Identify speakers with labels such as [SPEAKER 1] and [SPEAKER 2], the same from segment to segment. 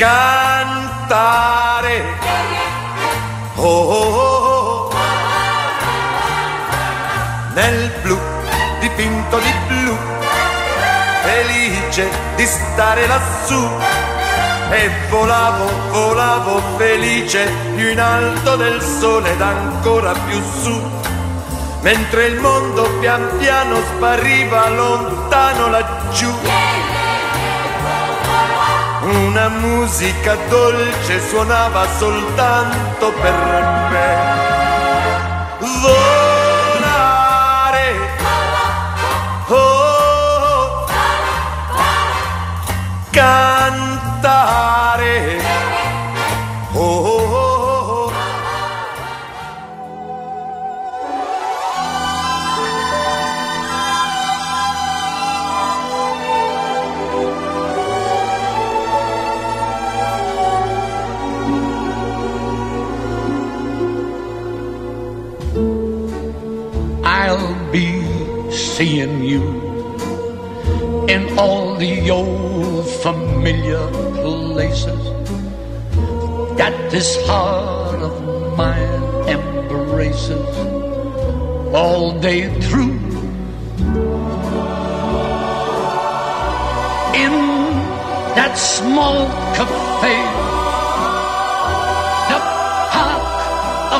[SPEAKER 1] cantare. Oh, oh, oh, oh. Nel blu dipinto di blu, felice di stare lassù. E volavo, volavo felice più in alto del sole ed ancora più su. Mentre il mondo pian piano spariva lontano laggiù. Una musica dolce suonava soltanto per me. Volare.
[SPEAKER 2] I'll be seeing you in all the old familiar places that this heart of mine embraces all day through. In that small cafe, the park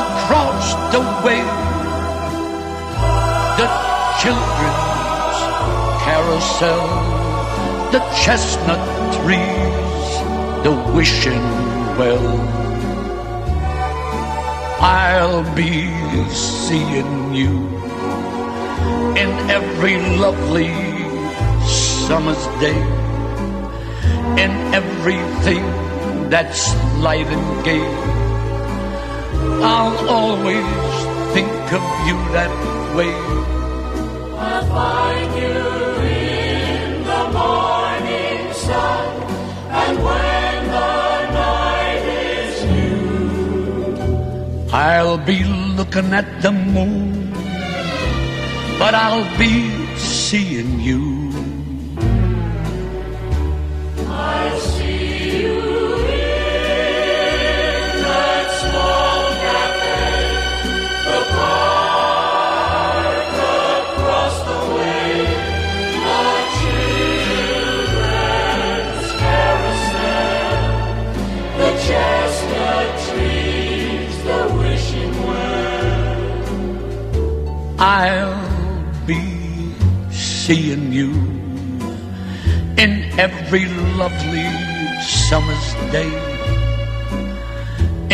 [SPEAKER 2] across the way children's carousel, the chestnut trees, the wishing well. I'll be seeing you in every lovely summer's day, in everything that's light and gay. I'll always think of you that way.
[SPEAKER 3] I'll find you in the morning sun, and when the night is new,
[SPEAKER 2] I'll be looking at the moon, but I'll be seeing you. I'll be seeing you in every lovely summer's day,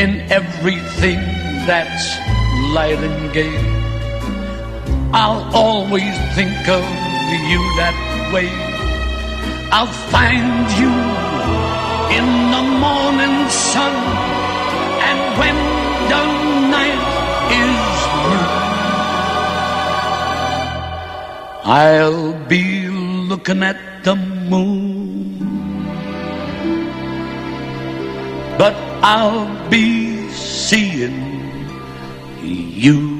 [SPEAKER 2] in everything that's light and gay. I'll always think of you that way. I'll find you in the morning sun, and when I'll be looking at the moon, but
[SPEAKER 3] I'll be seeing you.